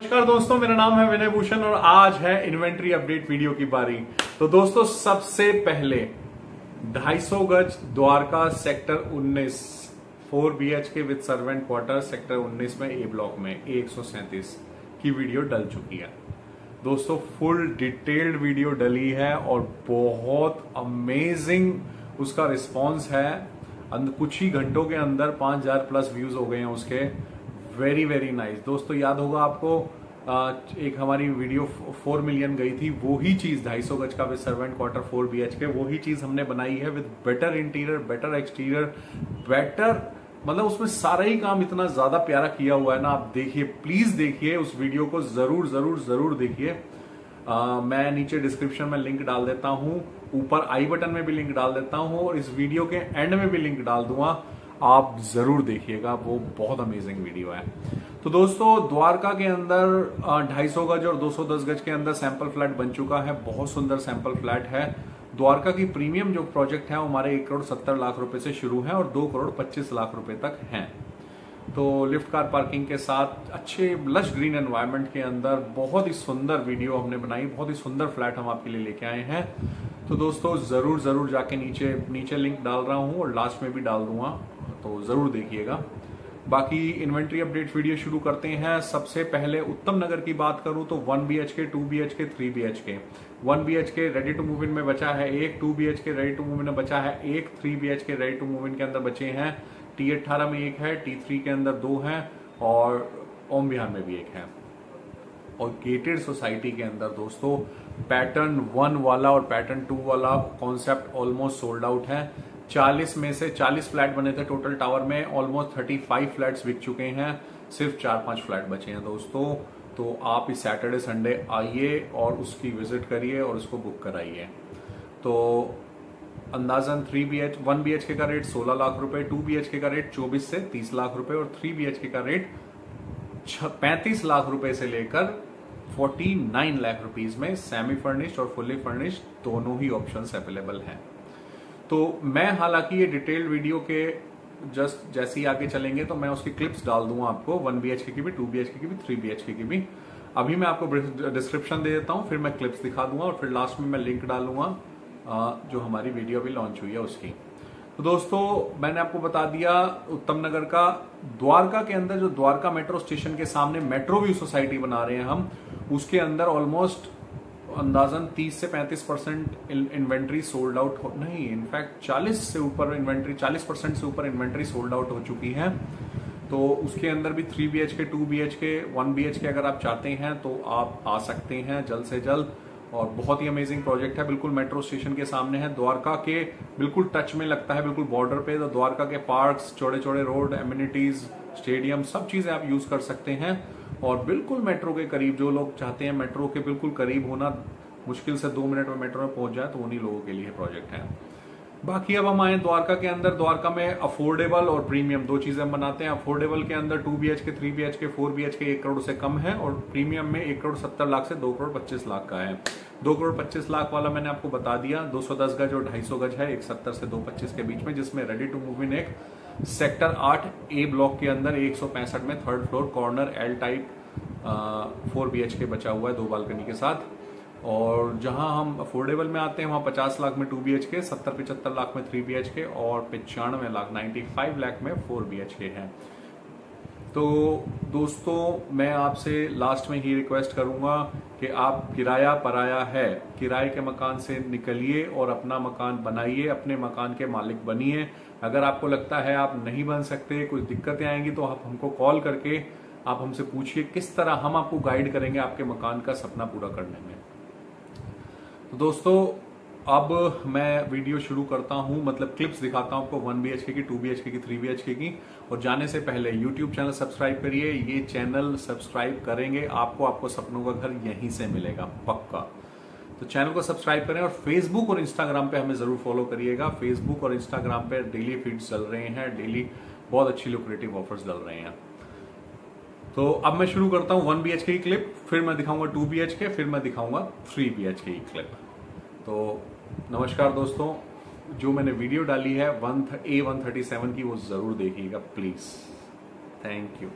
नमस्कार दोस्तों, मेरा नाम है विनय भूषण और आज है इन्वेंट्री अपडेट वीडियो की बारी। तो दोस्तों, सबसे पहले 250 गज द्वारका सेक्टर 19 4 के विद सर्वेंट क्वार्टर सेक्टर 19 में ए ब्लॉक में ए की वीडियो डल चुकी है। दोस्तों फुल डिटेल्ड वीडियो डली है और बहुत अमेजिंग उसका रिस्पॉन्स है। कुछ ही घंटों के अंदर 5000 प्लस व्यूज़ हो गए हैं उसके। वेरी वेरी नाइस दोस्तों, याद होगा आपको एक हमारी वीडियो फोर मिलियन गई थी, वो ही चीज़, ढाई सौ गज का with servant quarter four B H K वो ही चीज़ हमने बनाई है with better interior better exterior better मतलब उसमें सारा ही काम इतना ज़्यादा प्यारा किया हुआ है ना, आप देखिए प्लीज़ देखिए उस वीडियो को, ज़रूर ज़रूर ज़रूर देखिए। मैं नीचे डिस्क्रिप्शन में लिंक डाल देता हूँ, ऊपर आई बटन में भी लिंक डाल देता हूँ, और इस वीडियो के एंड में भी लिंक डाल दूँगा। आप ज़रूर देखिएगा, वो बहुत अमेजिंग वीडियो है। तो दोस्तों, द्वारका के अंदर ढाई सौ गज और 210 गज के अंदर सैंपल फ्लैट बन चुका है, बहुत सुंदर सैंपल फ्लैट है। द्वारका की प्रीमियम जो प्रोजेक्ट है, वो हमारे एक करोड़ सत्तर लाख रुपए से शुरू है और दो करोड़ पच्चीस लाख रुपए तक हैं। तो लिफ्ट कार पार्किंग के साथ, अच्छे लश ग्रीन एनवायरनमेंट के अंदर बहुत ही सुंदर वीडियो हमने बनाई, बहुत ही सुंदर फ्लैट हम आपके लिए लेके आए हैं। तो दोस्तों, ज़रूर ज़रूर जाके नीचे नीचे लिंक डाल रहा हूँ और लास्ट में भी डाल दूँगा। तो ज़रूर देखिएगा। बाकी इन्वेंट्री अपडेट वीडियो शुरू करते हैं। सबसे पहले उत्तम नगर की बात करूँ तो one B H K two B H K three B H K one B H K ready to move in में बचा है एक, two B H K ready to move in में बचा है एक, three B H K ready to move in के अंदर बचे हैं। टी अट्ठारह में एक है टी थ्री के अंदर दो हैं और ओम बिहार में भी एक है। और गेटेड सोसाइटी के अंदर दोस्तों पैटर्न वन वाला और पैटर्न टू वाला कॉन्सेप्ट ऑलमोस्ट सोल्ड आउट है। 40 में से 40 फ्लैट बने थे टोटल टावर में ऑलमोस्ट 35 फ्लैट्स बिक चुके हैं, सिर्फ़ चार पाँच फ्लैट बचे हैं दोस्तों। तो आप इस सैटरडे संडे आइए और उसकी विज़िट करिए और उसको बुक कराइए। तो अंदाजन three B H one B H K का रेट 16 लाख रुपए टू बी एच के का रेट 24 से 30 लाख रुपए और थ्री बी के का रेट 35 लाख रुपए से लेकर 49 लाख रुपीज़ में सेमी फर्निश्ड और फुल्ली फर्निश्ड दोनों ही ऑप्शंस अवेलेबल हैं। तो मैं हालाँकि ये डिटेल्ड वीडियो के जस्ट जैसे ही आगे चलेंगे तो मैं उसकी क्लिप्स डाल दूँगा आपको। वन बी की भी, टू बी की भी, थ्री बी की भी। अभी मैं आपको डिस्क्रिप्शन दे देता हूँ, फिर मैं क्लिप्स दिखा दूँगा और फिर लास्ट में मैं लिंक डालूँगा जो हमारी वीडियो अभी लॉन्च हुई है उसकी। तो दोस्तों, मैंने आपको बता दिया, उत्तम नगर का, द्वारका के अंदर जो द्वारका मेट्रो स्टेशन के सामने मेट्रो व्यू सोसाइटी बना रहे हैं हम, उसके अंदर ऑलमोस्ट अंदाजन 30 से 35 परसेंट इन्वेंट्री सोल्ड आउट नहीं इनफैक्ट 40 से ऊपर इन्वेंट्री 40 परसेंट से ऊपर इन्वेंट्री सोल्ड आउट हो चुकी है। तो उसके अंदर भी three B H K two B H K one B H K अगर आप चाहते हैं तो आप आ सकते हैं जल्द से जल्द। और बहुत ही अमेजिंग प्रोजेक्ट है, बिल्कुल मेट्रो स्टेशन के सामने है। द्वारका के बिल्कुल टच में लगता है, बिल्कुल बॉर्डर पे। तो द्वारका के पार्क्स चौड़े चौड़े रोड एम्यूनिटीज स्टेडियम सब चीज़ें आप यूज़ कर सकते हैं। और बिल्कुल मेट्रो के करीब, जो लोग चाहते हैं मेट्रो के बिल्कुल करीब होना मुश्किल से दो मिनट में मेट्रो में पहुँच जाए तो उन्हीं लोगों के लिए प्रोजेक्ट है। बाकी अब हम आए द्वारका के अंदर। द्वारका में अफोर्डेबल और प्रीमियम दो चीज़ें हम बनाते हैं। अफोर्डेबल के अंदर two B H K three B H K four B H K एक करोड़ से कम है और प्रीमियम में एक करोड़ सत्तर लाख से दो करोड़ पच्चीस लाख का है। दो करोड़ पच्चीस लाख वाला मैंने आपको बता दिया। दो सौ दस गज और ढाई सौ गज है एक सत्तर से दो पच्चीस के बीच में, जिसमें रेडी टू मूव इन एक सेक्टर आठ, ए ब्लॉक के अंदर एक सौ पैंसठ में third floor corner L type four BH K बचा हुआ है दो बालकनी के साथ। और जहाँ हम अफोर्डेबल में आते हैं, वहाँ पचास लाख में टू बी एच के सत्तर, पिचहत्तर लाख में थ्री बी एच के और पचानवे लाख नाइन्टी फाइव लाख में फोर बी एच के हैं। तो दोस्तों, मैं आपसे लास्ट में ही रिक्वेस्ट करूँगा कि आप किराया पराया है, किराए के मकान से निकलिए और अपना मकान बनाइए, अपने मकान के मालिक बनिए। अगर आपको लगता है आप नहीं बन सकते, कुछ दिक्कतें आएँगी तो आप हमको कॉल करके आप हमसे पूछिए किस तरह हम आपको गाइड करेंगे आपके मकान का सपना पूरा करने में। तो दोस्तों अब मैं वीडियो शुरू करता हूँ मतलब क्लिप्स दिखाता हूँ आपको वन बी की टू बी की थ्री बी की। और जाने से पहले यूट्यूब चैनल सब्सक्राइब करिए, ये चैनल सब्सक्राइब करेंगे, आपको आपको सपनों का घर यहीं से मिलेगा, पक्का। तो चैनल को सब्सक्राइब करें और फेसबुक और इंस्टाग्राम पे हमें ज़रूर फॉलो करिएगा। फेसबुक और इंस्टाग्राम पे डेली फीड्स चल रहे हैं डेली बहुत अच्छी लुक्रेटिव ऑफर्स चल रहे हैं। तो अब मैं शुरू करता हूँ वन बी की क्लिप फिर मैं दिखाऊँगा टू बी के फिर मैं दिखाऊँगा थ्री बी की क्लिप तो नमस्कार दोस्तों, जो मैंने वीडियो डाली है one A one thirty seven की, वो ज़रूर देखिएगा प्लीज़ थैंक यू